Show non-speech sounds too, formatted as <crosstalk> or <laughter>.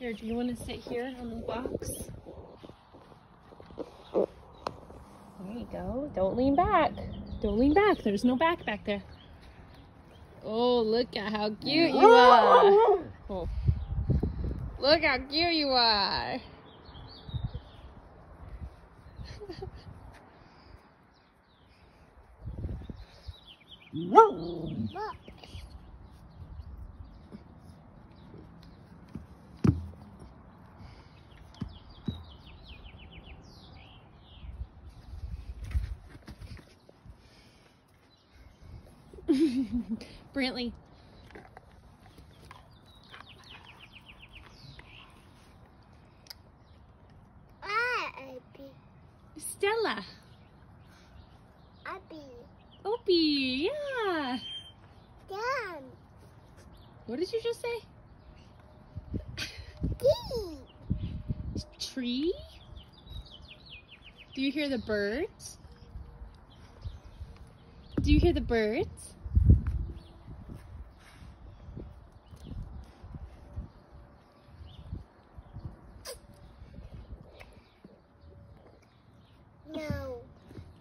Here, do you want to sit here on the box? There you go. Don't lean back. Don't lean back. There's no back back there. Oh, look at how cute you are. <laughs> Oh. Look how cute you are. <laughs> Brantley. Stella. Abby. Opie. Yeah. Dan. What did you just say? D. Tree? Do you hear the birds? Do you hear the birds?